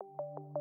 you